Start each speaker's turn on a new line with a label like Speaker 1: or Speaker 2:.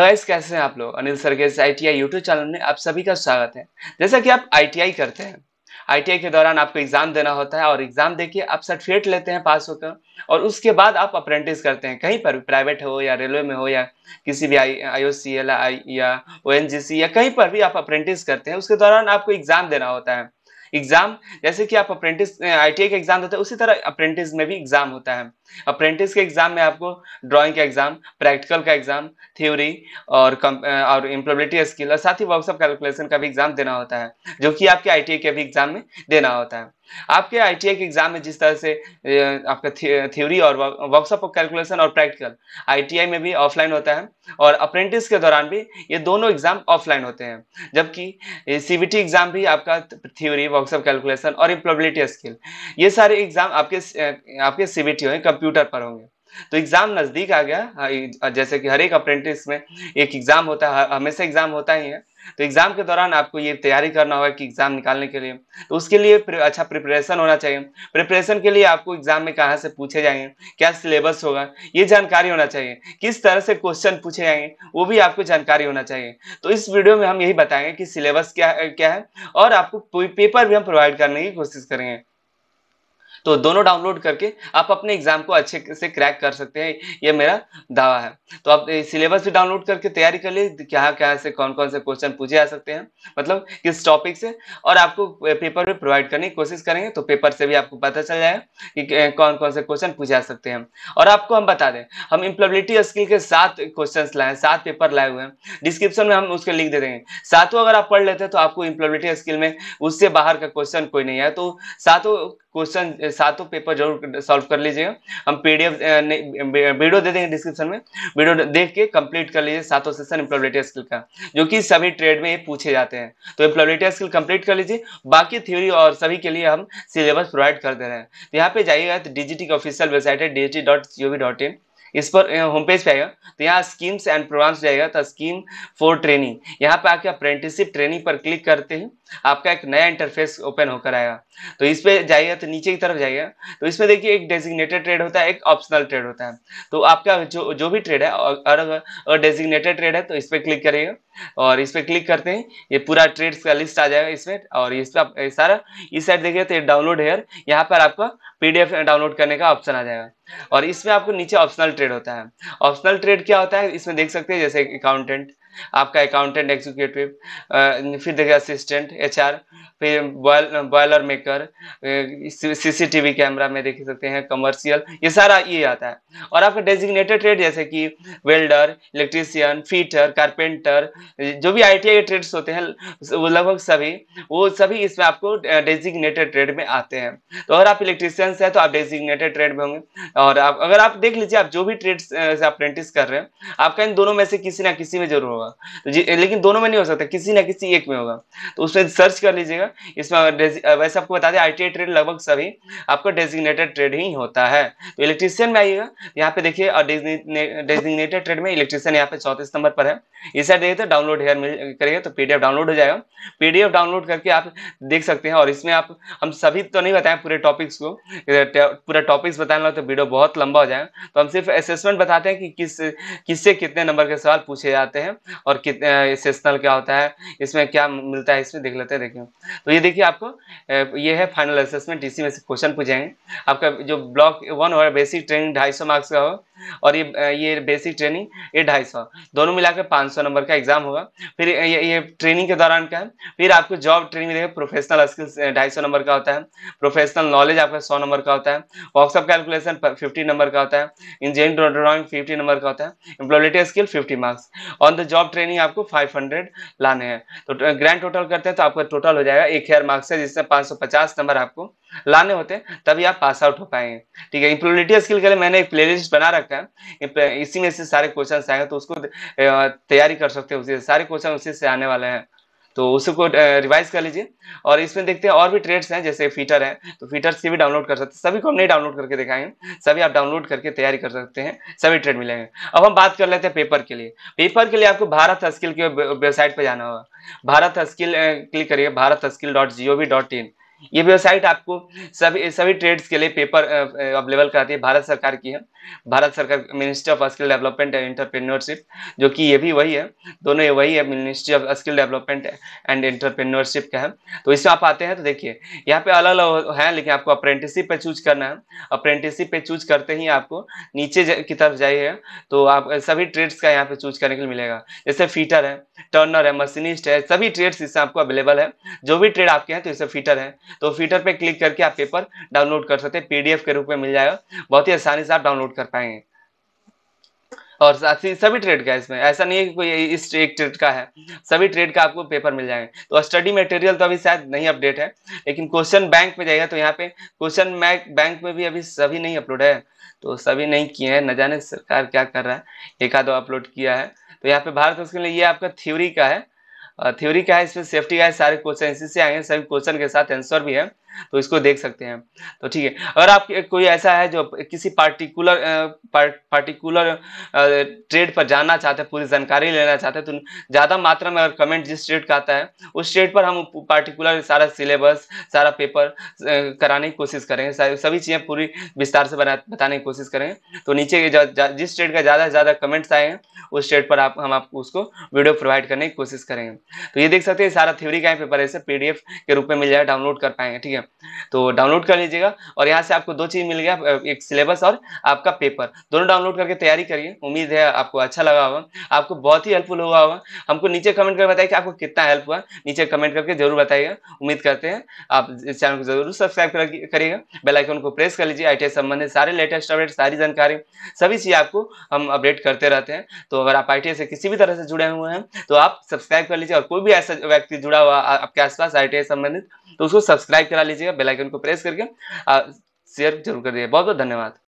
Speaker 1: Guys, कैसे हैं आप लोग? Anil सरगेज I T I YouTube channel में आप सभी का स्वागत है। जैसा कि आप आईटीआई करते हैं। आईटीआई के दौरान आपको एग्ज़ाम देना होता है और एग्ज़ाम देके आप सर्टिफिकेट लेते हैं पास होकर और उसके बाद आप अप्रेंटिस करते हैं। कहीं पर भी प्राइवेट हो या रेलवे में हो या किसी भी आई आई ओ सी एल आई या ओ एन जी सी या कहीं पर भी आप अप्रेंटिस करते हैं, उसके दौरान आपको एग्ज़ाम देना होता है। एग्ज़ाम, जैसे कि आप अप्रेंटिस आईटीआई का एग्ज़ाम देते हैं, उसी तरह अप्रेंटिस में भी एग्ज़ाम होता है। अप्रेंटिस के एग्ज़ाम में आपको ड्राइंग का एग्ज़ाम प्रैक्टिकल का एग्ज़ाम थ्योरी और और इम्प्लॉबिलिटी स्किल और साथ ही वर्कशॉप कैलकुलेशन का भी एग्ज़ाम देना होता है, जो कि आपके आईटीआई के भी एग्ज़ाम में देना होता है। आपके आईटीआई के एग्ज़ाम में जिस तरह से आपका थ्योरी और वर्कशॉप ऑफ़ कैलकुलेशन और प्रैक्टिकल आईटीआई में भी ऑफलाइन होता है और अप्रेंटिस के दौरान भी ये दोनों एग्ज़ाम ऑफलाइन होते हैं। जबकि सीबीटी एग्ज़ाम भी आपका थ्योरी वर्कशॉप कैलकुलेशन और इम्प्रोबिलिटी स्किल ये सारे एग्ज़ाम आपके आपके सीबीटी होंगे कंप्यूटर पर होंगे। तो एग्ज़ाम नज़दीक आ गया जैसे कि हर एक अप्रेंटिस में एक एग्ज़ाम होता है हमेशा एग्ज़ाम होता ही है। तो एग्ज़ाम के दौरान आपको ये तैयारी करना होगा कि एग्ज़ाम निकालने के लिए। तो उसके लिए अच्छा प्रिपरेशन होना चाहिए। प्रिपरेशन के लिए आपको एग्ज़ाम में कहाँ से पूछे जाएँगे, क्या सिलेबस होगा, ये जानकारी होना चाहिए। किस तरह से क्वेश्चन पूछे जाएँगे, वो भी आपको जानकारी होना चाहिए। तो इस वीडियो में हम यही बताएँगे कि सिलेबस क्या क्या है, और आपको पेपर भी हम प्रोवाइड करने की कोशिश करेंगे। तो दोनों डाउनलोड करके आप अपने एग्ज़ाम को अच्छे से क्रैक कर सकते हैं, ये मेरा दावा है। तो आप सिलेबस भी डाउनलोड करके तैयारी कर लिए क्या क्या से कौन कौन से क्वेश्चन पूछे जा सकते हैं मतलब किस टॉपिक से, और आपको पेपर भी प्रोवाइड करने की कोशिश करेंगे तो पेपर से भी आपको पता चल जाएगा कि कौन कौन से क्वेश्चन पूछे जा सकते हैं। और आपको हम बता दें, हम इम्प्लॉबिलिटी स्किल के सात क्वेश्चन लाए सात पेपर लाए हुए हैं। डिस्क्रिप्शन में हम उसके लिख दे देंगे। सातों अगर आप पढ़ लेते हैं तो आपको इम्प्लॉबिलिटी स्किल में उससे बाहर का क्वेश्चन कोई नहीं है तो सातों क्वेश्चन सातों पेपर ज़रूर सॉल्व कर लीजिएगा। हम पीडीएफ वीडियो दे देंगे डिस्क्रिप्शन में। वीडियो देख के कंप्लीट कर लीजिए सातों सेशन एम्प्लॉबिलिटी स्किल का, जो कि सभी ट्रेड में ये पूछे जाते हैं। तो एम्प्लॉबिलिटी स्किल कंप्लीट कर लीजिए। बाकी थ्योरी और सभी के लिए हम सिलेबस प्रोवाइड कर दे रहे हैं। तो यहाँ पे जाइएगा तो डीजीटी की ऑफिशियल वेबसाइट है डी इस पर होम पेज पे आएगा तो यहाँ स्कीम्स एंड प्रोग्राम्स जाएगा तो स्कीम फॉर ट्रेनिंग यहाँ पे आके अप्रेंटिसशिप ट्रेनिंग पर क्लिक करते हैं। आपका एक नया इंटरफेस ओपन होकर आएगा। तो इस पे जाइएगा तो नीचे की तरफ़ जाइएगा तो इसमें देखिए, एक डेजिग्नेटेड ट्रेड होता है, एक ऑप्शनल ट्रेड होता है। तो आपका जो जो भी ट्रेड है, और अगर डेजिग्नेटेड ट्रेड है तो इस पर क्लिक करिएगा और इस पर क्लिक करते हैं, ये पूरा ट्रेड्स का लिस्ट आ जाएगा इसमें। और इस पर सारा इस साइड देखिए तो डाउनलोड हेयर यहाँ पर आपका पीडीएफ डाउनलोड करने का ऑप्शन आ जाएगा। और इसमें आपको नीचे ऑप्शनल ट्रेड होता है। ऑप्शनल ट्रेड क्या होता है? इसमें देख सकते हैं, जैसे अकाउंटेंट आपका अकाउंटेंट एग्जीक्यूटिव फिर देखिए असिस्टेंट एचआर फिर बॉयलर मेकर सीसीटीवी कैमरा में देख सकते हैं कमर्शियल ये सारा ये आता है। और आपका डेजिग्नेटेड ट्रेड जैसे कि वेल्डर इलेक्ट्रीशियन फीटर कारपेंटर जो भी आई टी ट्रेड्स होते हैं, वो लगभग सभी, वो सभी इसमें आपको डेजिग्नेटेड ट्रेड में आते हैं। तो अगर आप इलेक्ट्रीशियंस है तो आप डेजिग्नेटेड ट्रेड में होंगे। और आप, अगर आप देख लीजिए, आप जो भी ट्रेड से अप्रेंटिस कर रहे हैं, आपका इन दोनों में से किसी ना किसी में ज़रूर होगा। तो लेकिन दोनों में नहीं हो सकता, किसी ना किसी एक में होगा। तो उसमें सर्च कर लीजिएगा, इसमें वैसे आपको बता दें आई ट्रेड लगभग सभी आपका डेजिग्नेटेड ट्रेड ही होता है। तो इलेक्ट्रीशियन में आइएगा, यहाँ पे देखिए डेजिग्नेटेड ट्रेड में इलेक्ट्रीशियन यहाँ पे चौतीस नंबर पर है। इस साइड देखिए तो डाउनलोड हेयर मिल करिएगा तो पीडीएफ डाउनलोड हो जाएगा। पीडीएफ डाउनलोड करके आप देख सकते हैं, और इसमें आप, हम सभी तो नहीं बताएँ पूरे टॉपिक्स को पूरा टॉपिक्स बताने तो वीडियो बहुत लंबा हो जाएगा। तो हम सिर्फ़ असेसमेंट बताते हैं कि किस, किससे कितने नंबर के सवाल पूछे जाते हैं। और कितने सेशनल क्या होता है, इसमें क्या मिलता है, इसमें देख लेते हैं, देखिए। तो ये देखिए आपको ये है फाइनल असेसमेंट इसी में से क्वेश्चन पूछेंगे। आपका जो ब्लॉक वन और बेसिक ट्रेनिंग ढाई सौ मार्क्स का हो और ये ये बेसिक ट्रेनिंग ये ढाई सौ। दोनों मिलाकर पाँच सौ नंबर का एग्ज़ाम होगा। फिर ये, ये ट्रेनिंग के दौरान क्या है? फिर आपको जॉब ट्रेनिंग में प्रोफेशनल स्किल्स ढाई सौ नंबर का होता है। प्रोफेशनल नॉलेज आपका सौ नंबर का होता है। वर्कशॉप कैलकुलेशन फिफ्टी नंबर का होता है। इंजीनियरिंग ड्रॉइंग फिफ्टी नंबर का होता है। Employability skill fifty marks on the job training आपको फाइव हंड्रेड लाने हैं। तो ग्रैंड टोटल करते हैं तो आपका टोटल हो जाएगा एक हज़ार मार्क्स है जिससे पाँच सौ पचास नंबर आपको लाने होते हैं, तभी आप पास आउट हो पाएँगे। ठीक है इम्प्लॉबिलिटी स्किल के लिए मैंने एक प्लेलिस्ट बना रखा है। इसी में से सारे क्वेश्चन आएँगे तो उसको तैयारी कर सकते हैं उसी सारे क्वेश्चन उसी से आने वाले हैं। तो उसको रिवाइज कर लीजिए। और इसमें देखते हैं और भी ट्रेड्स हैं, जैसे फीटर है तो फीटर्स की भी डाउनलोड कर सकते हैं। सभी को हम नहीं डाउनलोड करके दिखाएँगे सभी आप डाउनलोड करके तैयारी कर सकते हैं। सभी ट्रेड मिलेंगे। अब हम बात कर लेते हैं पेपर के लिए। पेपर के लिए आपको भारत स्किल के वेबसाइट पर जाना होगा। भारत स्किल क्लिक करिए, Bharat skill dot G O V dot in ये वेबसाइट आपको सभी सभी ट्रेड्स के लिए पेपर अवेलेबल कराती है, भारत सरकार की है। भारत सरकार ministry of skill development and entrepreneurship जो कि ये भी वही है। दोनों ये वही है ministry of skill development and entrepreneurship का है। तो इसमें आप आते हैं तो देखिए, यहाँ पे अलग अलग है, लेकिन आपको अप्रेंटिसिप पे चूज़ करना है। अप्रेंटिसिप पे चूज़ करते ही आपको नीचे की तरफ़ जाइए। तो आप, सभी ट्रेड्स का यहाँ पे चूज़ करने के लिए मिलेगा। जैसे फीटर है टर्नर है मशीनिस्ट है, सभी ट्रेड्स इससे आपको अवेलेबल है। जो भी ट्रेड आपके हैं तो इससे फीटर है। तो फीटर पे क्लिक करके आप पेपर डाउनलोड कर सकते हैं पीडीएफ के रूप में मिल जाएगा। बहुत ही आसानी से आप डाउनलोड कर पाएँगे। और सभी ट्रेड का इसमें। ऐसा नहीं है कि कोई इस एक ट्रेड का है। सभी ट्रेड का आपको पेपर मिल जाएँगे। तो स्टडी मटेरियल तो अभी शायद नहीं अपडेट है, लेकिन क्वेश्चन बैंक में जाएगा तो यहाँ पे क्वेश्चन बैंक में भी अभी सभी नहीं अपलोड है। तो सभी नहीं किए हैं। न जाने सरकार क्या कर रहा है। एक आधो अपलोड किया है। तो यहाँ पे भारत उसके लिए ये आपका थ्योरी का है। थ्योरी का है? इसमें सेफ्टी का है? सारे क्वेश्चन इसी से आएँगे। सभी क्वेश्चन के साथ आंसर भी है तो इसको देख सकते हैं। तो ठीक है, अगर आप कोई ऐसा है जो किसी पार्टिकुलर पार्टिकुलर ट्रेड पर जानना चाहते हैं, पूरी जानकारी लेना चाहते हैं तो ज़्यादा मात्रा में अगर कमेंट जिस ट्रेड का आता है, उस ट्रेड पर हम पार्टिकुलर सारा सिलेबस सारा पेपर कराने की कोशिश करेंगे। सभी चीज़ें पूरी विस्तार से बना, बताने की कोशिश करेंगे। तो नीचे जिस ट्रेड का ज़्यादा से ज़्यादा कमेंट्स आए हैं, उस ट्रेड पर आप, हम आपको उसको वीडियो प्रोवाइड करने की कोशिश करेंगे। तो ये देख सकते हैं, सारा थ्योरी का पेपर ऐसे पीडीएफ के रूप में मिल जाएगा डाउनलोड कर पाएँगे, ठीक है? तो डाउनलोड कर लीजिएगा और यहाँ से आपको दो चीज़ मिल गया एक सिलेबस और आपका पेपर दोनों डाउनलोड करके तैयारी करिए, उम्मीद है आपको अच्छा लगा होगा, आपको बहुत ही हेल्पफुल हुआ होगा। हमको नीचे कमेंट करके बताइए कि आपको कितना हेल्प हुआ, नीचे कमेंट करके ज़रूर बताइएगा। उम्मीद करते हैं आप इस चैनल को ज़रूर सब्सक्राइब करिएगा। बेल आइकन को प्रेस कर लीजिए आई संबंधित सारे लेटेस्ट अपडेट सारी जानकारी, सभी चीज़ आपको हम अपडेट करते रहते हैं। तो अगर आप आई से किसी भी तरह से जुड़े हुए हैं तो आप सब्सक्राइब कर लीजिए और कोई भी ऐसा व्यक्ति जुड़ा हुआ आपके आसपास आई संबंधित तो उसको सब्सक्राइब करा लीजिएगा बेलाइकन को प्रेस करके शेयर ज़रूर कर दीजिए। बहुत बहुत धन्यवाद।